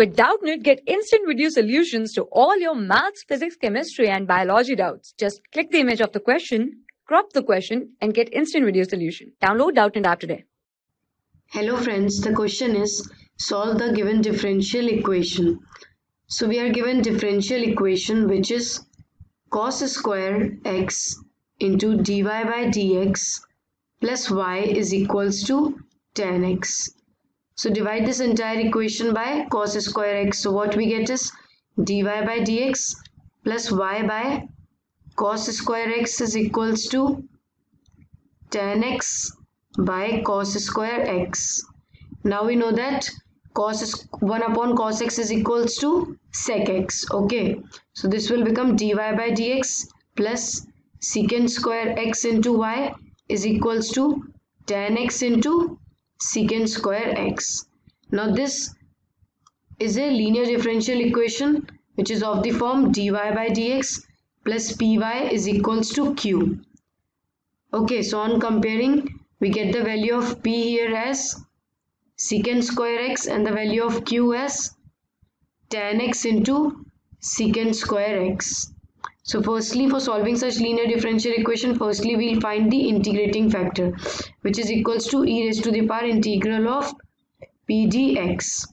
With Doubtnut, get instant video solutions to all your maths, physics, chemistry, and biology doubts. Just click the image of the question, crop the question, and get instant video solution. Download Doubtnut app today. Hello friends, the question is solve the given differential equation. So we are given differential equation which is cos square x into dy by dx plus y is equals to tan x. So divide this entire equation by cos square x. So what we get is dy by dx plus y by cos square x is equals to tan x by cos square x. Now we know that cos 1 upon cos x is equals to sec x. Okay. So this will become dy by dx plus secant square x into y is equals to tan x into secant square x. Now this is a linear differential equation which is of the form dy by dx plus py is equals to q. Okay, so on comparing we get the value of p here as secant square x and the value of q as tan x into secant square x. So firstly for solving such linear differential equation firstly we'll find the integrating factor which is equals to e raised to the power integral of p dx.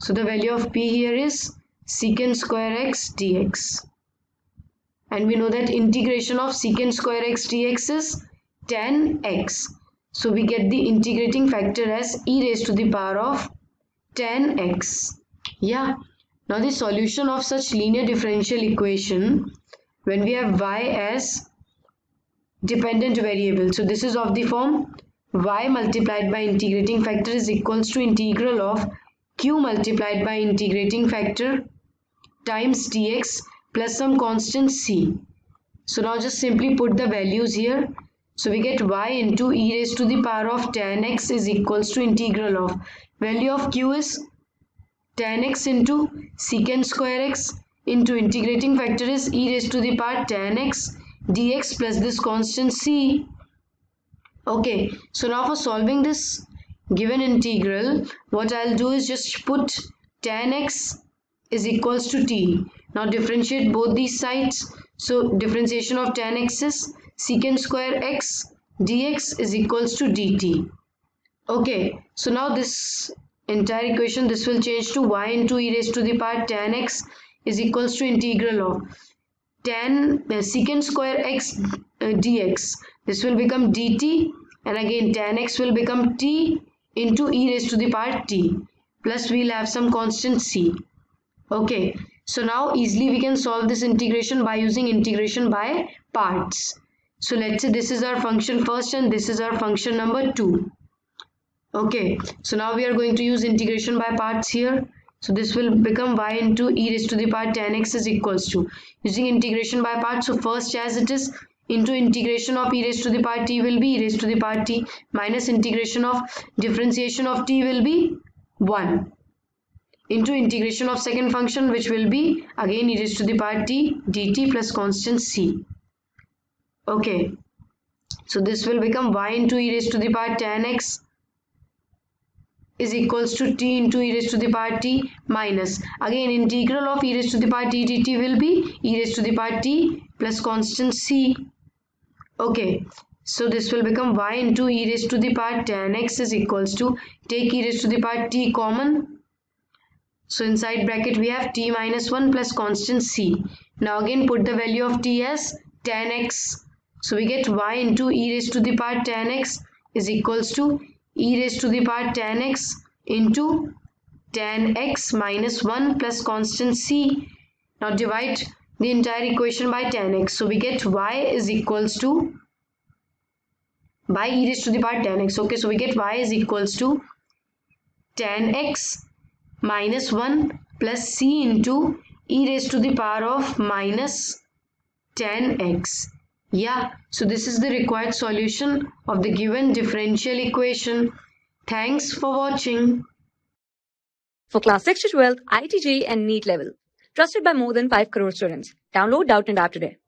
So the value of p here is secant square x dx. And we know that integration of secant square x dx is tan x. So we get the integrating factor as e raised to the power of tan x. Yeah. Now the solution of such linear differential equation when we have y as dependent variable. So this is of the form y multiplied by integrating factor is equals to integral of q multiplied by integrating factor times dx plus some constant c. So now just simply put the values here. So we get y into e raised to the power of tan x is equals to integral of value of q is tan x into secant square x into integrating factor is e raised to the power tan x dx plus this constant c. Okay, so now for solving this given integral, what I'll do is just put tan x is equals to t. Now differentiate both these sides. So differentiation of tan x is secant square x dx is equals to dt. Okay, so now this entire equation, this will change to y into e raised to the power tan x is equals to integral of tan secant square x uh, dx. This will become dt and again tan x will become t into e raised to the power t. Plus we'll have some constant c. Okay so now easily we can solve this integration by using integration by parts. So let's say this is our function first and this is our function number two. Okay so now we are going to use integration by parts here so this will become y into e raised to the power tan x is equals to using integration by parts. So first as it is into integration of e raised to the power t will be e raised to the power t minus integration of differentiation of t will be 1 into integration of second function which will be again e raised to the power t dt plus constant c. Okay. So this will become y into e raised to the power tan x is equals to t into e raised to the power t minus. Again integral of e raised to the power t dt will be e raised to the power t plus constant c. Okay so this will become y into e raised to the power tan x is equals to take e raised to the power t common. So inside bracket we have t minus 1 plus constant c. Now again put the value of t as tan x. So we get y into e raised to the power tan x is equals to e raised to the power tan x into tan x minus 1 plus constant c. Now divide the entire equation by tan x. So we get y is equals to by e raised to the power tan x. Okay, so we get y is equals to tan x minus 1 plus c into e raised to the power of minus tan x. Yeah, so this is the required solution of the given differential equation. Thanks for watching. For class 6 to 12, IIT JEE and NEET level. Trusted by more than 5 crore students. Download Doubtnut app today.